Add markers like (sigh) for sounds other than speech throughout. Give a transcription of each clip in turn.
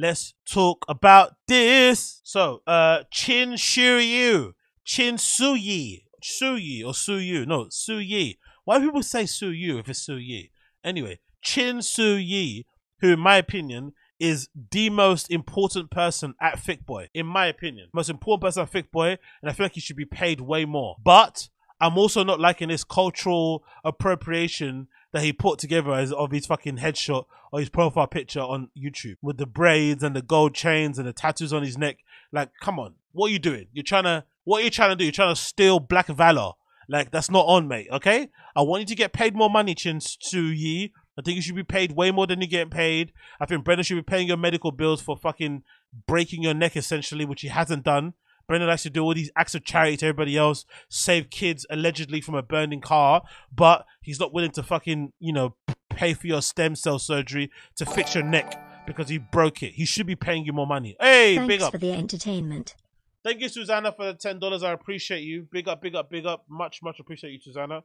let's talk about this. So, uh, Chin Shiryu, Chin Suyi, Suyi or Suyu, no, Suyi. Why do people say Suyu if it's Suyi? Anyway, Chin Suyi, who in my opinion is the most important person at Thiccc Boy, in my opinion. Most important person at Thiccc Boy, and I feel like he should be paid way more. But I'm also not liking this cultural appropriation that he put together as of his fucking headshot or his profile picture on YouTube with the braids and the gold chains and the tattoos on his neck. Like, come on, what are you doing? You're trying to, what are you trying to do? You're trying to steal Black Valor. Like, that's not on, mate. Okay, I want you to get paid more money, Chin Suyi. I think you should be paid way more than you're getting paid. I think Brendan should be paying your medical bills for fucking breaking your neck, essentially, which he hasn't done. Brendan likes to do all these acts of charity to everybody else, save kids allegedly from a burning car, but he's not willing to fucking, you know, pay for your stem cell surgery to fix your neck because he broke it. He should be paying you more money. Hey, Thanks big up. for the entertainment. Thank you, Susanna, for the ten dollars. I appreciate you. Big up, big up, big up. Much, much appreciate you, Susanna.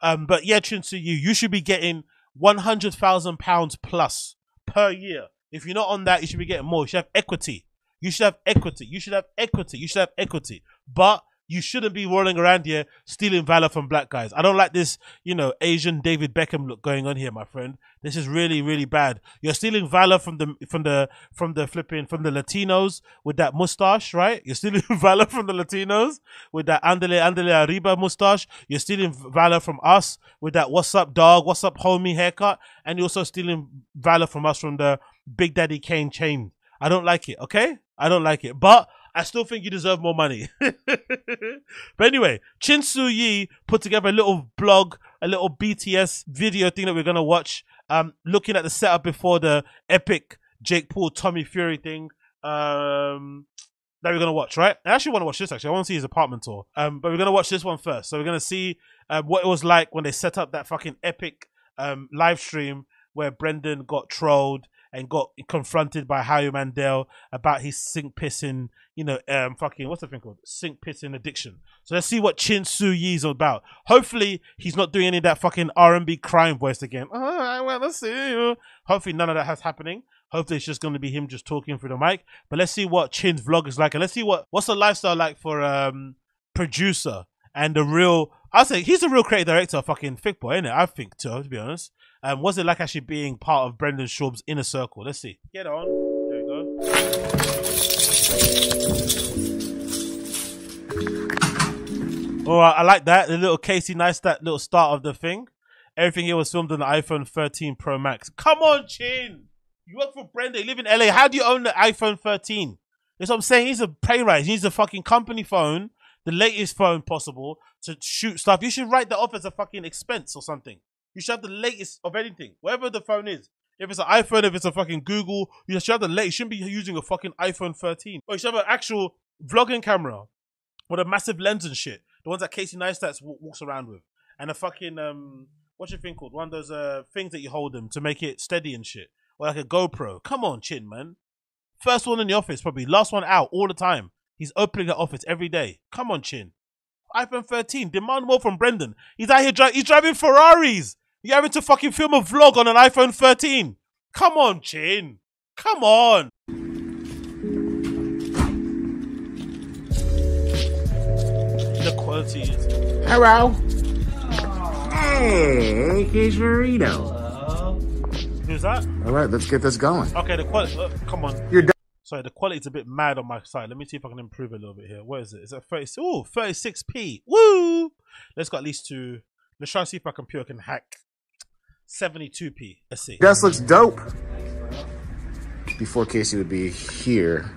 Um, but yeah, Chin to you, you should be getting one hundred thousand pounds plus per year. If you're not on that, you should be getting more. You should have equity. You should have equity. You should have equity. You should have equity. But you shouldn't be rolling around here stealing valor from black guys. I don't like this, you know, Asian David Beckham look going on here, my friend. This is really, really bad. You're stealing valor from the from the from the flipping from the Latinos with that mustache, right? You're stealing (laughs) valor from the Latinos with that Andele Andele Arriba mustache. You're stealing valor from us with that what's up dog, what's up homie haircut, and you're also stealing valor from us from the Big Daddy Kane chain. I don't like it, okay? I don't like it. But I still think you deserve more money. (laughs) but anyway, Chin Su Yi put together a little blog, a little BTS video thing that we're gonna watch. Um, looking at the setup before the epic Jake Paul Tommy Fury thing. Um, that we're gonna watch, right? I actually want to watch this. Actually, I want to see his apartment tour. Um, but we're gonna watch this one first. So we're gonna see um, what it was like when they set up that fucking epic um live stream where Brendan got trolled and got confronted by Howie Mandel about his sink pissing, you know, um, fucking what's the thing called? Sink pissing addiction. So let's see what Chin Su Yi's about. Hopefully he's not doing any of that fucking R and B crime voice again. Oh, I wanna see you. Hopefully none of that has happening. Hopefully it's just gonna be him just talking through the mic. But let's see what Chin's vlog is like, and let's see what what's the lifestyle like for um producer and the real. I'll say he's a real creative director, fucking Thiccc Boy, isn't it? I think too, to be honest. Um, what's it like actually being part of Brendan Schaub's inner circle? Let's see. Get on. There we go. All right, I like that. The little Casey Neistat little start of the thing. Everything here was filmed on the iPhone 13 Pro Max. Come on, Chin. You work for Brendan. You live in LA. How do you own the iPhone 13? That's what I'm saying. He's a playwright. He needs a fucking company phone, the latest phone possible to shoot stuff. You should write that off as a fucking expense or something. You should have the latest of anything, whatever the phone is. If it's an iPhone, if it's a fucking Google, you should have the latest. You shouldn't be using a fucking iPhone 13. Or you should have an actual vlogging camera with a massive lens and shit. The ones that Casey Neistat walks around with. And a fucking, um, what's your thing called? One of those uh, things that you hold them to make it steady and shit. Or like a GoPro. Come on, Chin, man. First one in the office, probably. Last one out all the time. He's opening the office every day. Come on, Chin. iPhone 13. Demand more from Brendan. He's out here dri- he's driving Ferraris. You're having to fucking film a vlog on an iPhone 13. Come on, Chin. Come on. The quality is. Hello. Hey, Case Burrito. Who's that? All right, let's get this going. Okay, the quality. Uh, come on. You're done. Sorry, the quality's a bit mad on my side. Let me see if I can improve a little bit here. What is it? Is it 30? Oh, 36p. Woo! Let's go at least to. Let's try and see if my computer can hack 72p. Let's see. Gus looks dope. Before Casey would be here,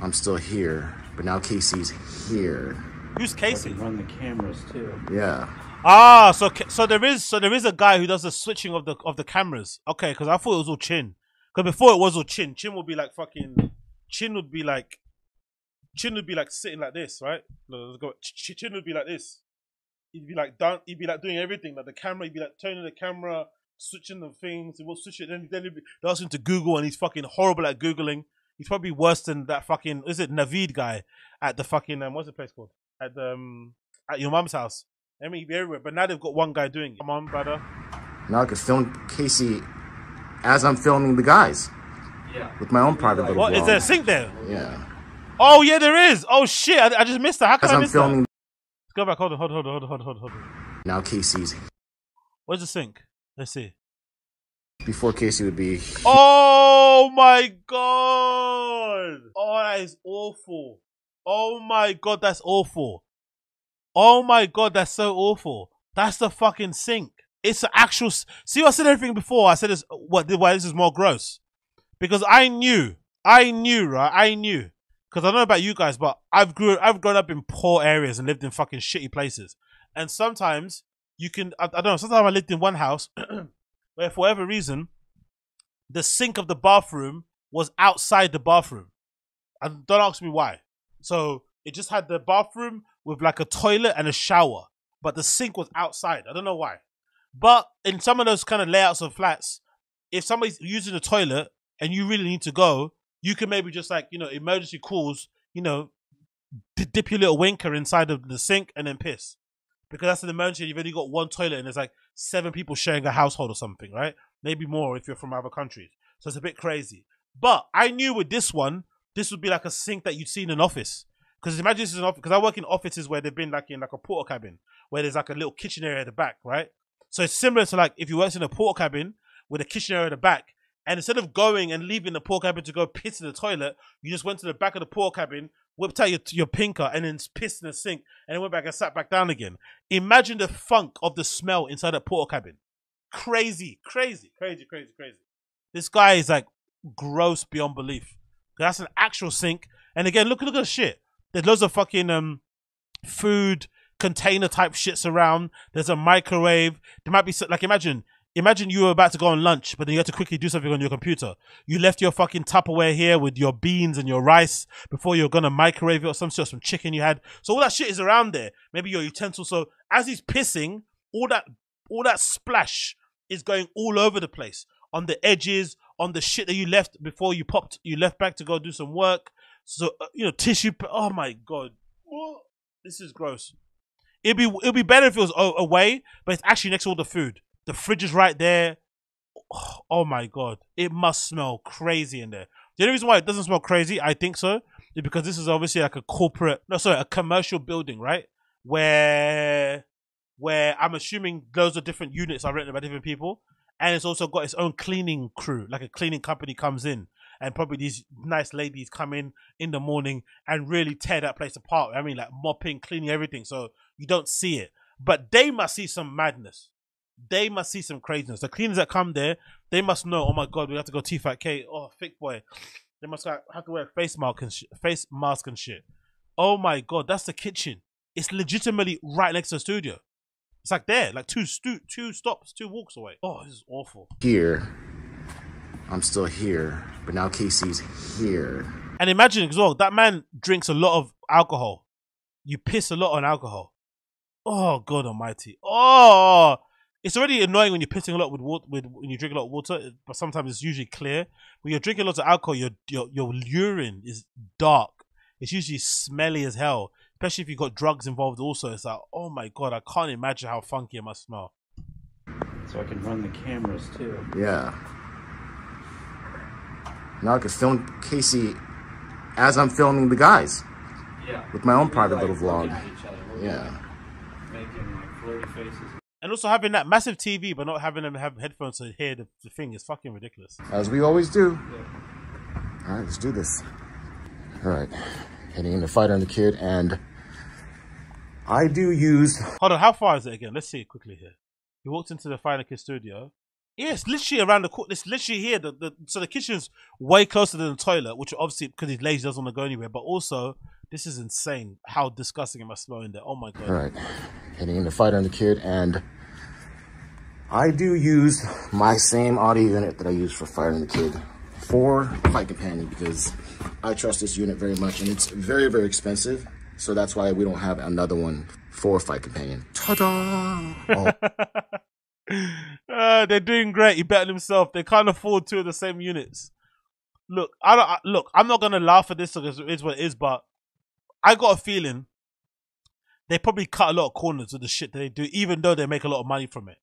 I'm still here, but now Casey's here. Who's Casey? run the cameras too. Yeah. Ah, so so there is so there is a guy who does the switching of the of the cameras. Okay, because I thought it was all Chin. Because before it was all Chin. Chin would be like fucking. Chin would be like. Chin would be like sitting like this, right? No, let's go. Chin would be like this. He'd be like down. He'd be like doing everything. Like the camera. He'd be like turning the camera, switching the things. He will switch it. Then then he'd be, they ask him to Google, and he's fucking horrible at googling. He's probably worse than that fucking. Is it Navid guy at the fucking um, what's the place called? At the um, at your mum's house. I mean, he'd be everywhere. But now they've got one guy doing it. Come on, brother. Now I can film Casey as I'm filming the guys. Yeah. with my own private little What vlog. is there a sink there? Yeah. Oh yeah, there is. Oh shit, I, I just missed that. How can As I I'm miss filming that? Go back. Hold on. Hold on. Hold on. Hold on. Hold on. Hold on. now, Casey's Where's the sink? Let's see. before Casey would be Oh my god! Oh, that is awful. Oh my god, that's awful. Oh my god, that's so awful. That's the fucking sink. It's an actual. s- See, I said everything before. I said this. What? Why this is more gross? Because I knew, I knew, right? I knew. Because I don't know about you guys, but I've grew, I've grown up in poor areas and lived in fucking shitty places. And sometimes you can, I, I don't know. Sometimes I lived in one house (clears throat) where, for whatever reason, the sink of the bathroom was outside the bathroom. And don't ask me why. So it just had the bathroom with like a toilet and a shower, but the sink was outside. I don't know why. But in some of those kind of layouts of flats, if somebody's using the toilet and you really need to go, you can maybe just like, you know, emergency calls, you know, dip your little winker inside of the sink and then piss. Because that's an emergency. You've only got one toilet and there's like seven people sharing a household or something, right? Maybe more if you're from other countries. So it's a bit crazy. But I knew with this one, this would be like a sink that you'd see in an office. Because imagine this is an office. Because I work in offices where they've been like in like a porter cabin, where there's like a little kitchen area at the back, right? So it's similar to like if you worked in a porter cabin with a kitchen area at the back, and instead of going and leaving the porter cabin to go piss in the toilet, you just went to the back of the porter cabin, whipped out your, your pinker, and then pissed in the sink, and then went back and sat back down again. Imagine the funk of the smell inside that porter cabin. Crazy, crazy, crazy, crazy, crazy. This guy is like gross beyond belief. That's an actual sink. And again, look look at the shit. There's loads of fucking um food container type shits around. There's a microwave. There might be like imagine imagine you were about to go on lunch, but then you had to quickly do something on your computer. You left your fucking Tupperware here with your beans and your rice before you're gonna microwave it or some sort some chicken you had. So all that shit is around there. Maybe your utensil. So as he's pissing, all that all that splash is going all over the place on the edges, on the shit that you left before you popped, you left back to go do some work. So uh, you know, tissue. Oh my god, this is gross. It'd be it'd be better if it was away, but it's actually next to all the food. The fridge is right there. (sighs) Oh, my god, it must smell crazy in there. The only reason why it doesn't smell crazy, I think so, is because this is obviously like a corporate, no, sorry, a commercial building, right? Where where I'm assuming those are different units are rented by different people, and it's also got its own cleaning crew, like a cleaning company comes in, and probably these nice ladies come in in the morning and really tear that place apart. I mean, like mopping, cleaning everything, so you don't see it, but they must see some madness. They must see some craziness. The cleaners that come there, they must know. Oh my god, we have to go TFK. Oh, thick boy. They must have to wear a face mask and sh- face mask and shit. Oh my god, that's the kitchen. It's legitimately right next to the studio. It's like there, like two stu- two stops, two walks away. Oh, this is awful. here. I'm still here, but now Casey's here. And imagine as well, that man drinks a lot of alcohol. You piss a lot on alcohol. Oh God Almighty! Oh, it's already annoying when you're pissing a lot with water. With when you drink a lot of water, but sometimes it's usually clear. When you're drinking lots of alcohol, your your your urine is dark. It's usually smelly as hell, especially if you've got drugs involved. Also, it's like, oh my God, I can't imagine how funky it must smell. So I can run the cameras too. Yeah. Now I can film Casey as I'm filming the guys Yeah. with my own private like, little vlog. at each other. We're Yeah. Making like flirty faces. And also having that massive TV, but not having them have headphones to hear the, the thing is fucking ridiculous. As we always do. All right, let's do this. All right, heading into Fighter and the Kid, and I do use. Hold on, how far is it again? Let's see it quickly here. He walked into the Final Kid studio. Yeah, it's literally around the corner. It's literally here. The, the, so the kitchen's way closer than the toilet, which obviously because he's lazy doesn't want to go anywhere. But also, this is insane how disgusting it must smell in there. Oh my god. All right, heading into Fighter and the Kid, and I do use my same audio unit that I use for Fighter and the Kid for Fight Companion because I trust this unit very much, and it's very, very expensive. So that's why we don't have another one for Fight Companion. Ta-da! (laughs) Oh, Uh, they're doing great. He betted himself. They can't afford two of the same units. Look, I don't. I, look, I'm not gonna laugh at this because it is what it is, but I got a feeling they probably cut a lot of corners with the shit that they do, even though they make a lot of money from it.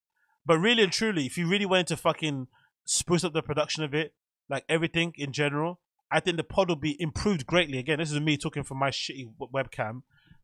But really and truly, if you really went to fucking spruce up the production of it, like everything in general, I think the pod will be improved greatly. Again, this is me talking from my shitty webcam.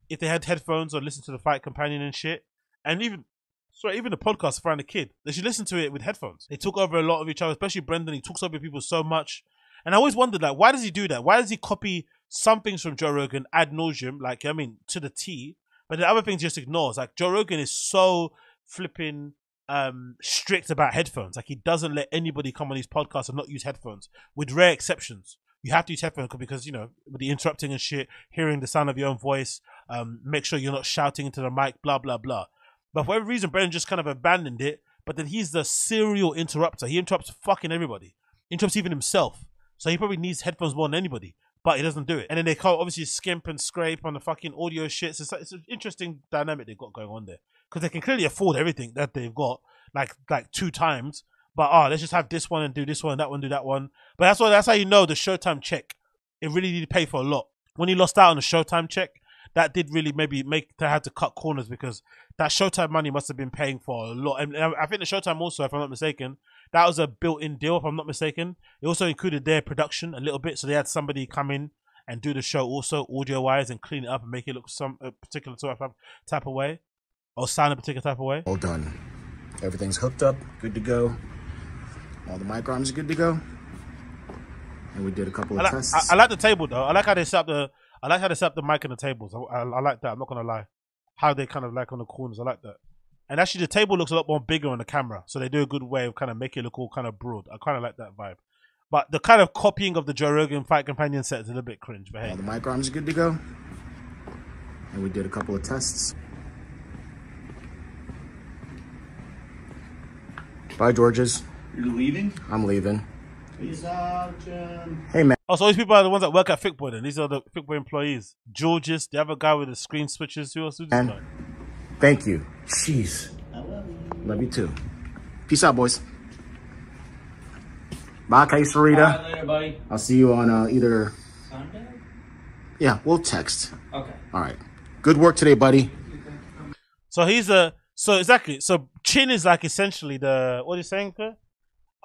If they had headphones or listen to the fight companion and shit, and even sorry, even the podcast around the kid, they should listen to it with headphones. They talk over a lot of each other, especially Brendan. He talks over people so much, and I always wondered like, why does he do that? Why does he copy some things from Joe Rogan ad nauseum, like I mean, to the T, but the other things just ignores? Like Joe Rogan is so flipping um strict about headphones. Like he doesn't let anybody come on his podcast and not use headphones, with rare exceptions. You have to use headphones because you know with the interrupting and shit, hearing the sound of your own voice. Um, make sure you're not shouting into the mic. Blah blah blah. But for whatever reason, Brendan just kind of abandoned it. But then he's the serial interrupter. He interrupts fucking everybody. Interrupts even himself. So he probably needs headphones more than anybody. But he doesn't do it. And then they can't obviously skimp and scrape on the fucking audio shit. So it's, it's an interesting dynamic they've got going on there. Because they can clearly afford everything that they've got, like like two times. But oh, let's just have this one and do this one, that one, do that one. But that's why that's how you know the Showtime check. It really did pay for a lot. When he lost out on the Showtime check, that did really maybe make they had to cut corners because that Showtime money must have been paying for a lot. And I think the Showtime also, if I'm not mistaken, that was a built-in deal. If I'm not mistaken, it also included their production a little bit, so they had somebody come in and do the show also audio-wise and clean it up and make it look some a particular type of type of way or sound a particular type of way. All done. Everything's hooked up, good to go. All the mic arms are good to go. And we did a couple I of like, tests. I, I like the table though. I like how they set up the. I like how they set up the mic and the tables. I, I, I like that. I'm not gonna lie. How they kind of like on the corners. I like that. And actually, the table looks a lot more bigger on the camera, so they do a good way of kind of making it look all kind of broad. I kind of like that vibe. But the kind of copying of the Joe Rogan Fight Companion set is a little bit cringe. But hey, All the mic arms are good to go. And we did a couple of tests. Bye, Georges. You're leaving? I'm leaving. Peace out, Jen. Hey, man. Oh, so these people are the ones that work at Thiccc Boy. Then these are the Thiccc Boy employees. Georges, the other guy with the screen switches. Who else? Who's this guy? Thank you. Jeez. I love you. Love you too. Peace out, boys. Bye, All Quesarita. right, later, buddy. I'll see you on uh, either. Sunday? Yeah, we'll text. Okay. All right. Good work today, buddy. So he's a so exactly. So Chin is like essentially the what are you saying? Sir?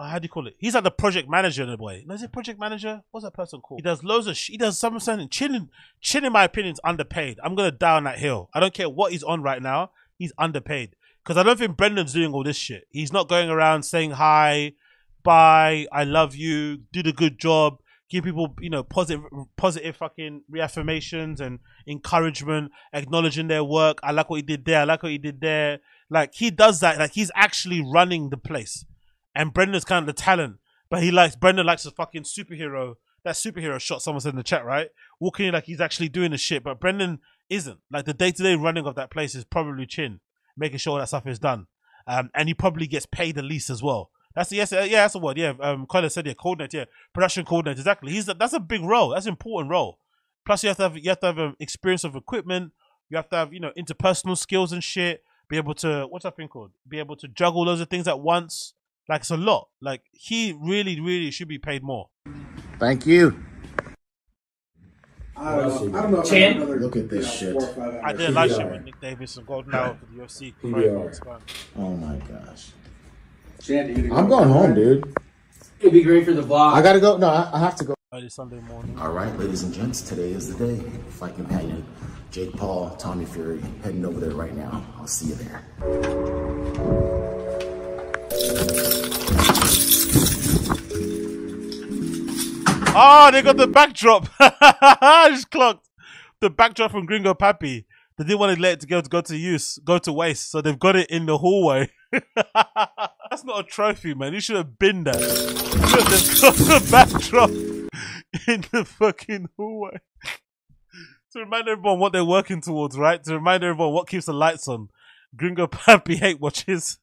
Uh, how do you call it? He's like the project manager in a way. No, is it project manager? What's that person called? He does loads of. He does something. something. Chin, Chin, in my opinion, is underpaid. I'm gonna down that hill. I don't care what he's on right now. He's underpaid because I don't think Brendan's doing all this shit. He's not going around saying hi, bye, I love you, did a good job, give people you know positive, positive fucking reaffirmations and encouragement, acknowledging their work. I like what he did there. I like what he did there. Like he does that. Like he's actually running the place. And Brendan's kind of the talent, but he likes Brendan likes a fucking superhero. That superhero shot someone said in the chat, right? Walking in like he's actually doing the shit, but Brendan isn't. Like the day to day running of that place is probably Chin, making sure that stuff is done. Um, and he probably gets paid the least as well. That's the yes, uh, yeah, that's the word. Yeah, um, Colin said yeah, coordinator, yeah, production coordinator, exactly. He's that's a big role. That's an important role. Plus, you have to have you have to have um, experience of equipment. You have to have you know interpersonal skills and shit. Be able to what's that thing called? Be able to juggle loads of things at once. Like it's a lot. Like he really, really should be paid more. Thank you. I don't know. I don't know. if I have another, Look at this you know, shit. Four or five I didn't like shit when Nick Davis and Golden Hour for the UFC. PBR. Oh my gosh. Chan, go I'm going home, dude. It'd be great for the vlog. I gotta go. No, I, I have to go. Early Sunday morning. All right, ladies and gents, today is the day. Fight companion, Jake Paul, Tommy Fury, heading over there right now. I'll see you there. Oh, they got the backdrop. (laughs) I just clocked the backdrop from Gringo Papi. They didn't want to let it go to go to use, go to waste, so they've got it in the hallway. (laughs) That's not a trophy, man. You should have been there. They've (laughs) got the backdrop in the fucking hallway. to remind everyone what they're working towards, right? To remind everyone what keeps the lights on. Gringo Papi hate watches.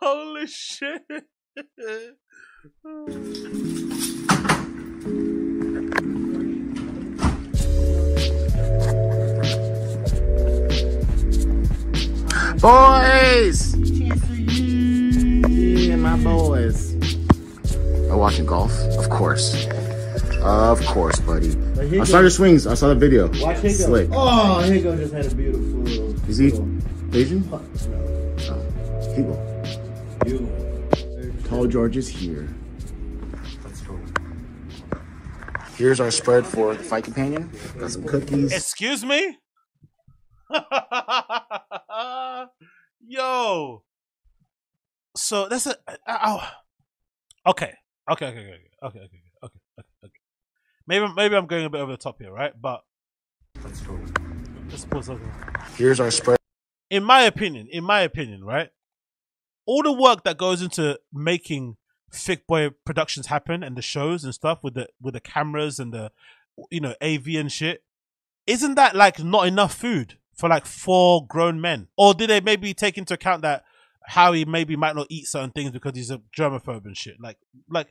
Holy shit. Boys! Yeah, my boys. Are watching golf? Of course. Of course, buddy. I saw your swings. I saw the video. Watch Higo. Slick. Oh, Higo just had a beautiful. Is he little Asian? putt. Oh, he will. You. Tall George is here. Let's go. Here's our spread for the fight companion. Got some cookies. Excuse me? (laughs) Yo. So that's a. Oh. Okay. Okay. Okay. Okay. Okay. Okay. Okay. Okay. Okay. okay. Maybe maybe I'm going a bit over the top here, right? But let's go. Let's pause. Here's our spread. In my opinion, in my opinion, right? All the work that goes into making Thiccc Boy Productions happen and the shows and stuff with the with the cameras and the you know AV and shit, isn't that like not enough food for like four grown men? Or did they maybe take into account that Howie maybe might not eat certain things because he's a germaphobe and shit? Like like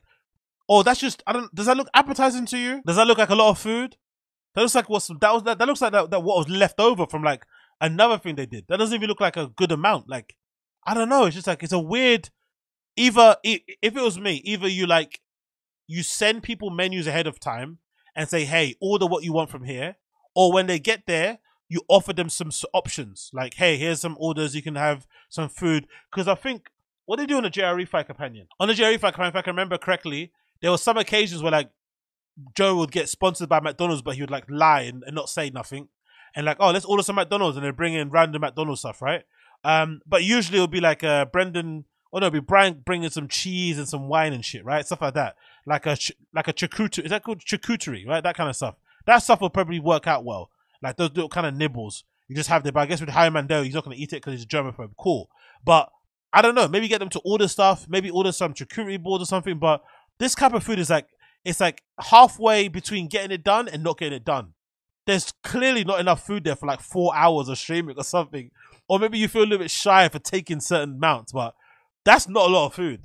Oh, that's just I don't. Does that look appetizing to you? Does that look like a lot of food? That looks like what's that was that, that looks like that, that what was left over from like another thing they did. That doesn't even look like a good amount. Like I don't know. It's just like it's a weird. Either if it was me, either you like you send people menus ahead of time and say, "Hey, order what you want from here," or when they get there, you offer them some options like, "Hey, here's some orders. You can have some food." Because I think what they do on the JRE Companion on the JRE Companion, if I can remember correctly, there were some occasions where like Joe would get sponsored by McDonald's, but he would like lie and, and not say nothing, and like, oh, let's order some McDonald's, and they bring in random McDonald's stuff, right? Um, but usually it'll be like uh, Brendan, or no, it'll be Brian bringing some cheese and some wine and shit, right? Stuff like that, like a like a charcuterie. Is that called charcuterie, right? That kind of stuff. That stuff will probably work out well, like those little kind of nibbles. You just have there, but I guess with Harry Mandel, he's not going to eat it because he's a germaphobe. Cool, but I don't know. Maybe get them to order stuff. Maybe order some charcuterie board or something. But this type of food is like it's like halfway between getting it done and not getting it done. There's clearly not enough food there for like four hours of streaming or something. Or maybe you feel a little bit shy for taking certain amounts, but that's not a lot of food.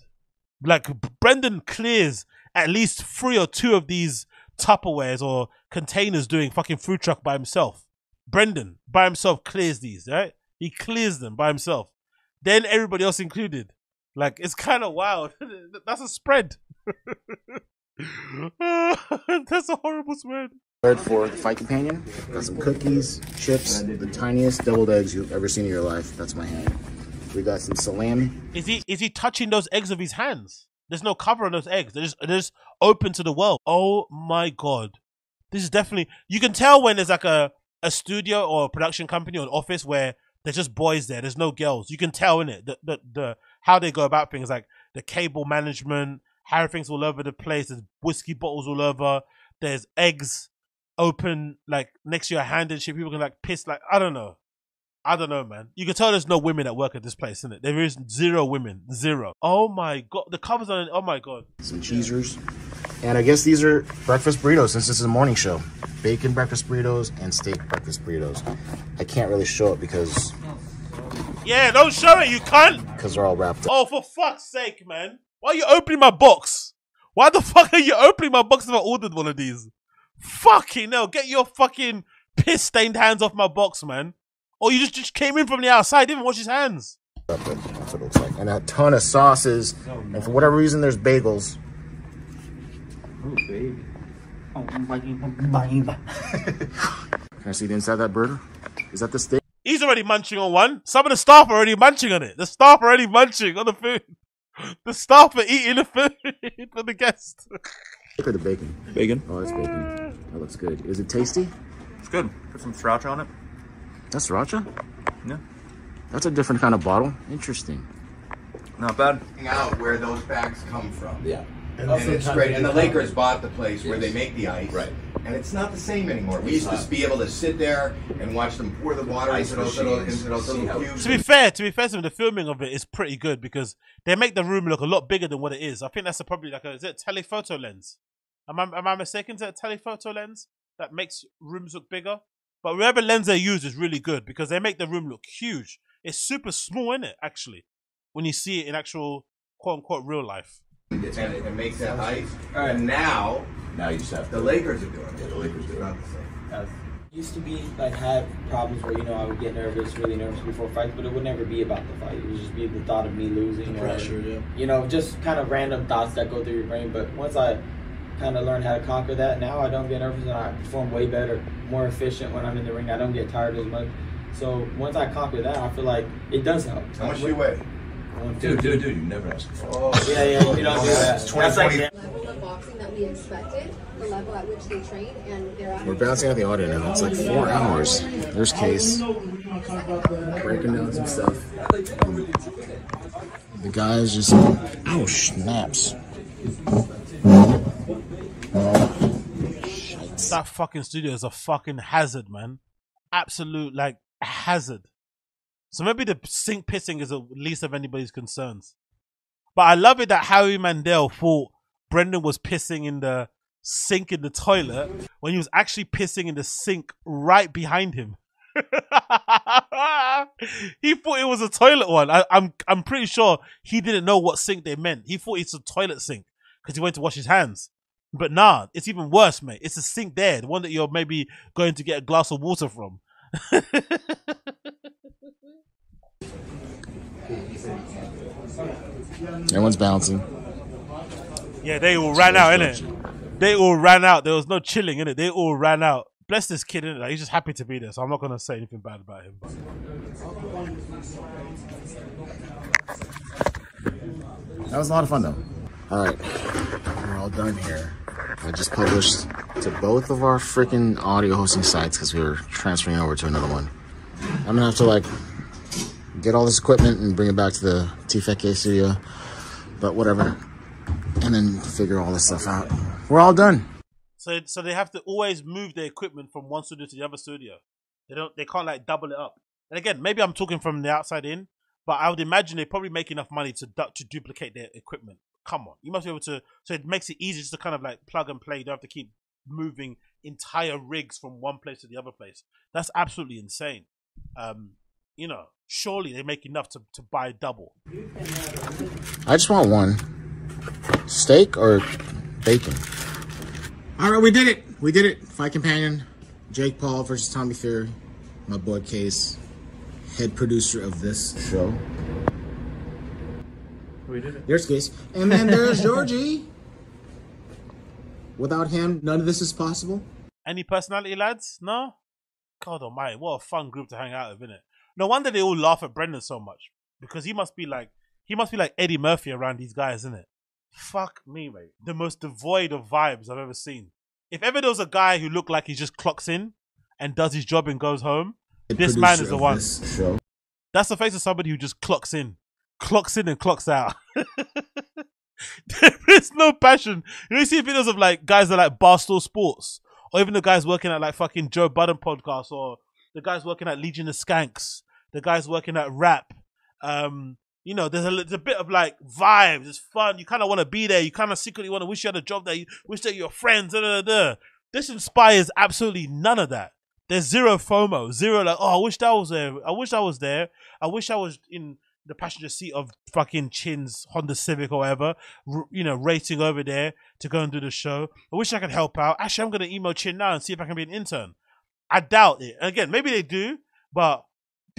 Like Brendan clears at least three or two of these Tupperwares or containers doing fucking food truck by himself. Brendan by himself clears these, right? He clears them by himself. Then everybody else included. Like it's kind of wild. (laughs) That's a spread. (laughs) That's a horrible spread. Spread for the fight companion. Got some cookies, chips, the tiniest deviled eggs you've ever seen in your life. That's my hand. We got some salami. Is he is he touching those eggs with his hands? There's no cover on those eggs. They're just they're just open to the world. Oh my god. This is definitely you can tell when there's like a, a studio or a production company or an office where there's just boys there. There's no girls. You can tell in it the, the the how they go about things, like the cable management, how things all over the place. There's whiskey bottles all over. There's eggs open like next to your hand and shit. People can like piss like I don't know. I don't know, man. You can tell there's no women that work at this place, isn't it? There is zero women. Zero. Oh my god. The covers on. Oh my god. some cheesers. And I guess these are breakfast burritos since this is a morning show. Bacon breakfast burritos and steak breakfast burritos. I can't really show it because Yeah, don't show it, you cunt. because they're all wrapped up. Oh, for fuck's sake, man. Why are you opening my box? Why the (laughs) fuck are you opening my box if I ordered one of these? Fucking hell, get your fucking piss stained hands off my box, man. Or you just, just came in from the outside, didn't wash his hands. That's what it looks like. And a ton of sauces. And for whatever reason, there's bagels. Oh, baby. Oh, um Can I see the inside of that burger? Is that the steak? He's already munching on one. Some of the staff are already munching on it. The staff are already munching on the food. The staff are eating the food for the guests. Look at the bacon? Bacon. Oh, it's bacon. That looks good. Is it tasty? It's good. Put some sriracha on it. That's sriracha? Yeah. That's a different kind of bottle. Interesting. Not bad. out where those bags come from. Yeah. And it's great. And the Lakers bought the place where they make the ice. Right. And it's not the same anymore. We used to be able to sit there and watch them pour the water Ice into those little, into those little cubes. To be fair, to be fair, to them, the filming of it is pretty good because they make the room look a lot bigger than what it is. I think that's a, probably like a is it a telephoto lens? Am I am I mistaken? Is it a telephoto lens that makes rooms look bigger? But whatever lens they use is really good because they make the room look huge. It's super small in it actually when you see it in actual quote unquote real life. And it, it makes that ice. And now Now you just have the. Lakers are doing it. Yeah, the Lakers do it. Not the same. Used to be like have problems where you know I would get nervous, really nervous before fights, but it would never be about the fight. It would just be the thought of me losing, or yeah. you know, just kind of random thoughts that go through your brain. But once I kind of learned how to conquer that, now I don't get nervous and I perform way better, more efficient when I'm in the ring. I don't get tired as much. So once I conquer that, I feel like it does help. How much do you weigh? One, Dude, dude, dude, you never asked for Oh, Yeah, yeah, you don't do that. It's 20, That's like 20 that. boxing that we expected, the level at which they train, and they're We're bouncing out the audio now. It's like four hours. There's Case breaking down some stuff. The guys just oh snaps. That fucking studio is a fucking hazard, man. Absolute like hazard. So maybe the sink pissing is the least of anybody's concerns. But I love it that Harry Mandel thought Brendan was pissing in the sink in the toilet when he was actually pissing in the sink right behind him. (laughs) he thought it was a toilet one. I, I'm I'm pretty sure he didn't know what sink they meant. He thought it's a toilet sink because he went to wash his hands. But nah, it's even worse, mate. It's a sink there, the one that you're maybe going to get a glass of water from. (laughs) Everyone's bouncing. Yeah, they all ran out, innit? They all ran out. There was no chilling, innit? They all ran out. Bless this kid, innit? Like, he's just happy to be there, so I'm not gonna say anything bad about him. But That was a lot of fun though. All right, we're all done here. I just published to both of our freaking audio hosting sites because we were transferring over to another one. I'm gonna have to like get all this equipment and bring it back to the TFK studio, but whatever. And then figure all this stuff out. We're all done. so, so they have to always move their equipment from one studio to the other studio. They don't. They can't like double it up. And again, maybe I'm talking from the outside in, but I would imagine they probably make enough money to to duplicate their equipment. Come on, you must be able to. So it makes it easy just to kind of like plug and play. You don't have to keep moving entire rigs from one place to the other place. That's absolutely insane. Um, you know, surely they make enough to, to buy double. I just want one steak or bacon. All right, we did it. We did it. Fight Companion, Jake Paul versus Tommy Fury. My boy Case, head producer of this show. We did it. There's Case. And then there's (laughs) Georgie. Without him, none of this is possible. Any personality, lads? No? God almighty, what a fun group to hang out with, innit? No wonder they all laugh at Brendan so much. Because he must be like he must be like Eddie Murphy around these guys, isn't it? Fuck me, mate. The most devoid of vibes I've ever seen. If ever there was a guy who looked like he just clocks in and does his job and goes home, Head this man is the one. That's the face of somebody who just clocks in, clocks in and clocks out. (laughs) there is no passion. You know, you see videos of like guys that are like Barstool Sports, or even the guys working at like fucking Joe Budden podcast, or the guys working at Legion of Skanks, the guys working at Rap. Um, you know, there's a, there's a bit of like vibes. It's fun. You kind of want to be there. You kind of secretly want to wish you had a job there. You wish that you're friends. Da, da, da. This inspires absolutely none of that. There's zero FOMO, zero like, oh, I wish that was there. I wish I was there. I wish I was in the passenger seat of fucking Chin's Honda Civic or whatever, you know, racing over there to go and do the show. I wish I could help out. Actually, I'm going to email Chin now and see if I can be an intern. I doubt it. And again, maybe they do, but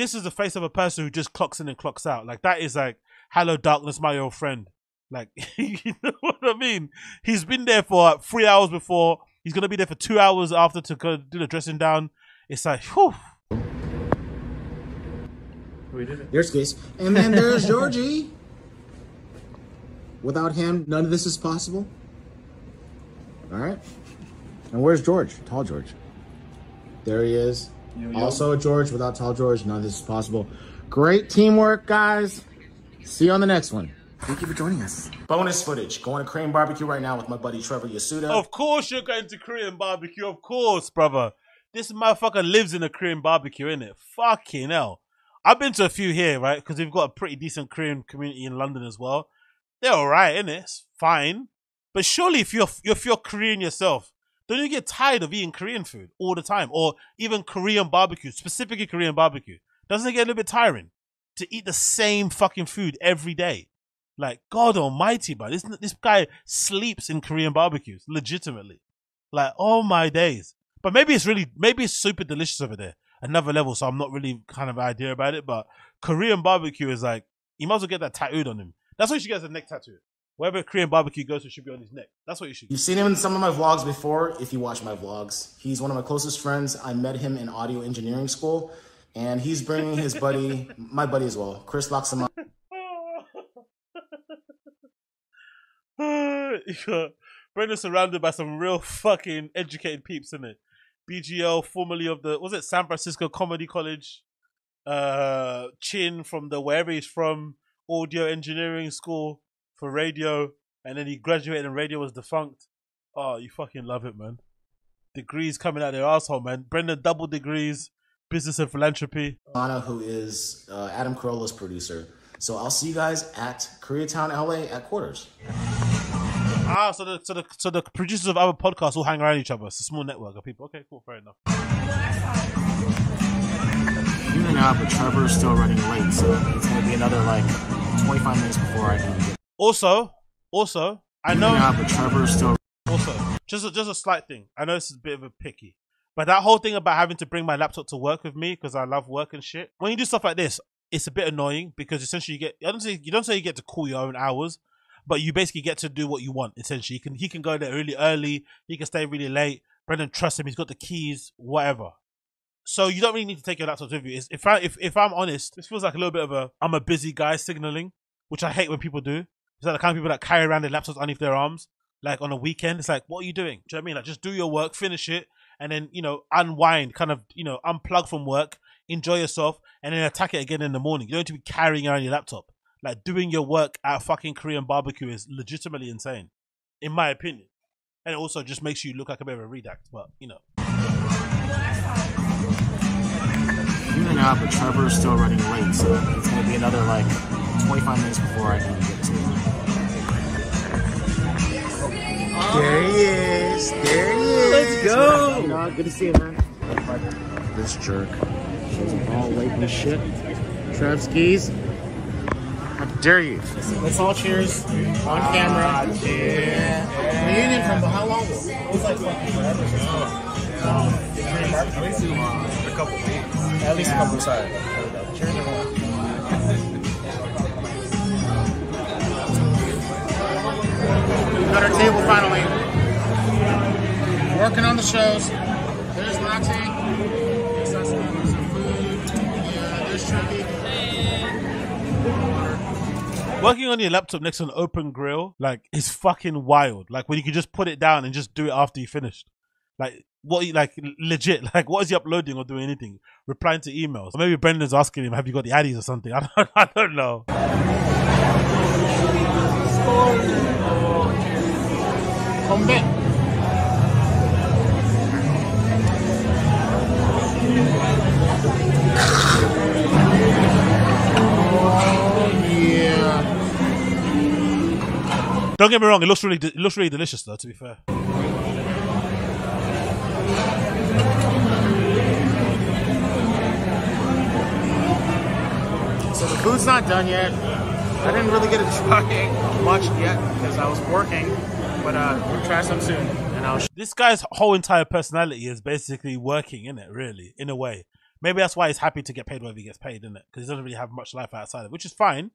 this is the face of a person who just clocks in and clocks out. Like, that is like, hello, darkness, my old friend. Like, (laughs) you know what I mean? He's been there for like, three hours before. He's going to be there for two hours after to go do the dressing down. It's like, whew. We did it. There's Case. And then there's Georgie. Without him, none of this is possible. All right. And where's George? Tall George. There he is. Yo, yo. Also, George. Without Tall George, none of this is possible. Great teamwork, guys. See you on the next one. Thank you for joining us. Bonus footage. Going to Korean Barbecue right now with my buddy Trevor Yasuda. Of course you're going to Korean barbecue. Of course, brother. This motherfucker lives in a Korean barbecue, innit? Fucking hell. I've been to a few here, right? Because we've got a pretty decent Korean community in London as well. They're alright, innit? It's fine. But surely if you're if you're Korean yourself, don't you get tired of eating Korean food all the time? Or even Korean barbecue, specifically Korean barbecue. Doesn't it get a little bit tiring to eat the same fucking food every day? Like, God almighty, man. This, this guy sleeps in Korean barbecues, legitimately. Like, oh my days. But maybe it's really, maybe it's super delicious over there. Another level, so I'm not really kind of idea about it. But Korean barbecue is like, you might as well get that tattooed on him. That's why you should get a neck tattoo. Wherever Korean barbecue goes, it should be on his neck. That's what you should You've seen him in some of my vlogs before, if you watch my vlogs. He's one of my closest friends. I met him in audio engineering school, and he's bringing his buddy, (laughs) my buddy as well, Chris Loxama. (laughs) Brendan's surrounded by some real fucking educated peeps, in it? BGL, formerly of the was it San Francisco Comedy College, uh, Chin from the wherever he's from, audio engineering school for radio, and then he graduated and radio was defunct. Oh, you fucking love it, man. Degrees coming out of their asshole, man. Brendan double degrees, business and philanthropy. Anna, who is uh, Adam Carolla's producer. So I'll see you guys at Koreatown, LA at quarters. Ah, so the so the so the producers of other podcasts all hang around each other. It's a small network of people. Okay, cool, fair enough. Even out, but Trevor is still running late, so it's gonna be another like 25 minutes before I can get. Also, also, I know. Out, but Trevor is still. Also, just a, just a slight thing. I know this is a bit of a picky, but that whole thing about having to bring my laptop to work with me because I love work and shit. When you do stuff like this, it's a bit annoying because essentially you get. I don't say you don't say you get to call your own hours, but you basically get to do what you want. Essentially, he can he can go there really early. He can stay really late. Brendan trusts him. He's got the keys. Whatever. So you don't really need to take your laptops with you. It's- If I if if I'm honest, this feels like a little bit of a I'm a busy guy signaling, which I hate when people do. It's like the kind of people that carry around their laptops underneath their arms, like on a weekend. It's like, what are you doing? Do you know what I mean? Like, just do your work, finish it, and then you know unwind, kind of you know unplug from work, enjoy yourself, and then attack it again in the morning. You don't need to be carrying around your laptop. Like doing your work at a fucking Korean barbecue is legitimately insane, in my opinion. And it also just makes you look like a bit of a redact, but you know. Even out, but Trevor is still running late, so it's gonna be another like 25 minutes before I can get to. There he is. There he is. Let's go. Good to see you, man. This jerk. Shows up all late and shit. Trev skis. How dare you? Let's all cheers on camera. Ah, yeah. Reunion from how long? It was like fucking forever. A couple weeks. At least a couple of sorry. There we go. Cheers, everyone. Got our table finally. Working on the shows. There's latte. Some food. Working on your laptop next to an open grill, like, is fucking wild. Like when you can just put it down and just do it after you finished. Like what? you- Like legit. (laughs) Like what is he uploading or doing anything? Replying to emails. Or maybe Brendan's asking him, "Have you got the Addies or something?" (laughs) I don't. I don't know. Come. Oh, yeah. Don't get me wrong. It looks really. It looks really delicious, though. To be fair. So the food's not done yet. I didn't really get to try (laughs) much yet because I was working, but uh, we'll try some soon. And I'll This guy's whole entire personality is basically working in it. Really, in a way. Maybe that's why he's happy to get paid whatever he gets paid, in it? Because he doesn't really have much life outside of it, which is fine.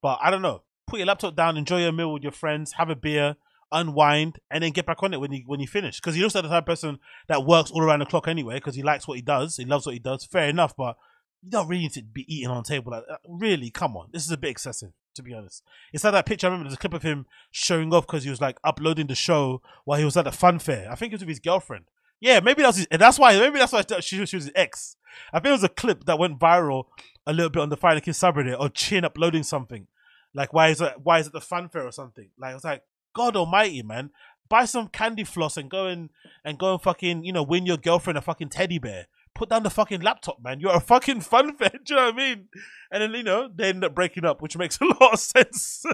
But I don't know. Put your laptop down, enjoy your meal with your friends, have a beer, unwind, and then get back on it when you when you finish. Because he looks like the type of person that works all around the clock anyway. Because he likes what he does, he loves what he does. Fair enough, but you don't really need to be eating on table like. Really, come on, this is a bit excessive. To be honest, it's like that picture. I remember there's a clip of him showing off because he was like uploading the show while he was at the fun fair. I think it was with his girlfriend. Yeah, maybe that's and that's why. Maybe that's why she, she was his ex. I think it was a clip that went viral a little bit on the Final Kiss subreddit of Chin uploading something. Like why is it why is it the fun fair or something? Like it's like God Almighty, man. Buy some candy floss and go and and go and fucking you know win your girlfriend a fucking teddy bear. Put down the fucking laptop, man. You're a fucking fun fair. (laughs) Do you know what I mean? And then you know they end up breaking up, which makes (laughs) a lot of sense.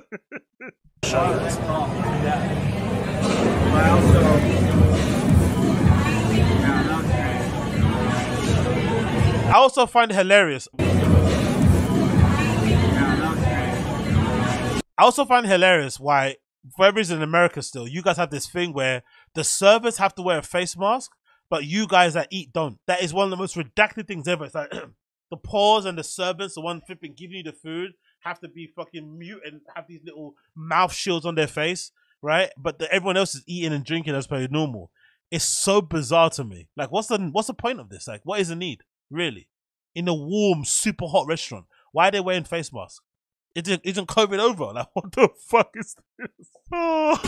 I also find it hilarious. I also find hilarious why, for every reason in America still, you guys have this thing where the servers have to wear a face mask, but you guys that eat don't. That is one of the most redacted things ever. It's like (clears throat) the paws and the servants, the one flipping giving you the food, have to be fucking mute and have these little mouth shields on their face, right? But the, everyone else is eating and drinking as per normal. It's so bizarre to me. Like, what's the what's the point of this? Like, what is the need, really? In a warm, super hot restaurant, why are they wearing face masks? isn't isn't COVID over? Like (laughs) what the fuck is this? Oh.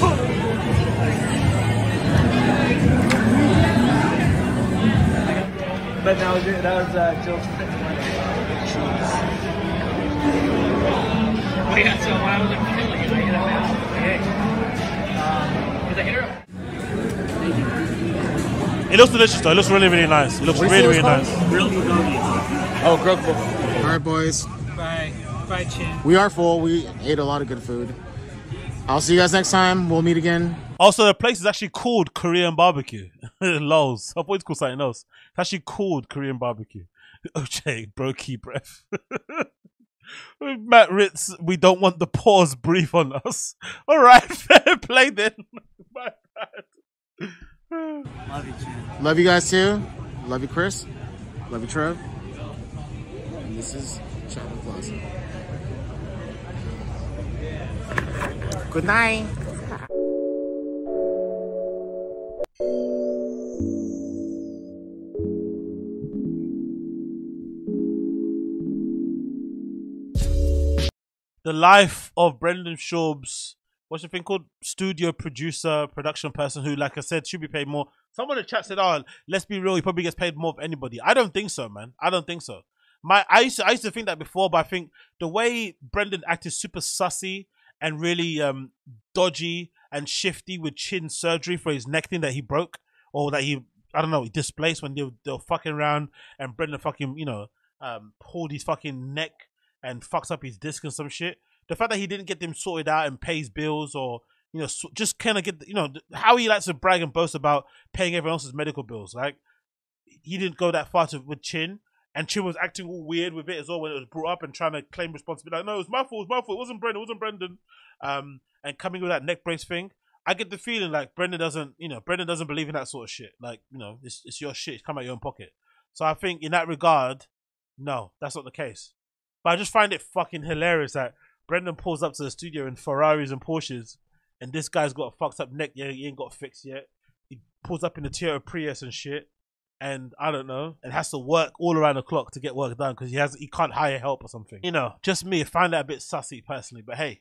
(sighs) (laughs) But that was it. That was uh, Jill's Oh yeah, so when I was in Philly, I hit him out. Hey, um, was I hit her? It looks delicious though. It looks really really nice. It looks What really really it's nice. Grilled bulgogi. Oh, grilled All right, boys. Bye. Bye, Chin. We are full. We ate a lot of good food. I'll see you guys next time. We'll meet again. Also, the place is actually called Korean Barbecue. (laughs) Lols. I thought it's called something else. It's actually called Korean Barbecue. (laughs) OJ, bro, key breath. (laughs) Matt Ritz, we don't want the pause brief on us. All right, fair play then. My bad. Love you, Chin. Love you guys too. Love you, Chris. Love you, Trev. And this is Chapel Plaza. Good night. The life of Brendan Schaub's what's the thing called? Studio producer, production person who, like I said, should be paid more. Someone in the chat said, "Oh, let's be real, he probably gets paid more of anybody." I don't think so, man. I don't think so. My I used to, I used to think that before, but I think the way Brendan acted super sussy and really um dodgy and shifty with chin surgery for his neck thing that he broke or that he I don't know he displaced when they were, they were fucking around and Brendan fucking you know um pulled his fucking neck and fucks up his disc and some shit. The fact that he didn't get them sorted out and pays bills or you know so, just kind of get you know how he likes to brag and boast about paying everyone else's medical bills. Like he didn't go that far to, with Chin, and Chin was acting all weird with it as well when it was brought up and trying to claim responsibility. Like, no, it was my fault. My fault. It wasn't Brendan. It wasn't Brendan. Um, and coming with that neck brace thing, I get the feeling like Brendan doesn't, you know, Brendan doesn't believe in that sort of shit. Like, you know, it's it's your shit. It's come out your own pocket. So I think in that regard, no, that's not the case. But I just find it fucking hilarious that Brendan pulls up to the studio in Ferraris and Porsches, and this guy's got a fucked up neck. Yeah, he ain't got fixed yet. He pulls up in the Toyota Prius and shit, and I don't know, and has to work all around the clock to get work done because he has he can't hire help or something. You know, just me. I find that a bit sussy personally, but hey,